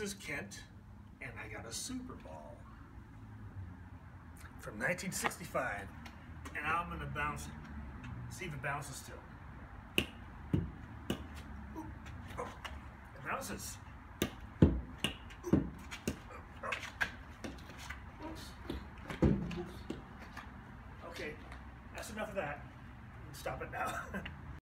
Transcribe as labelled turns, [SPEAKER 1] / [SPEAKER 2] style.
[SPEAKER 1] This is Kent, and I got a Super Ball from 1965, and I'm gonna bounce it. See if it bounces still. Ooh. Oh, it bounces. Oh, oh, oh. Okay, that's enough of that. Stop it now.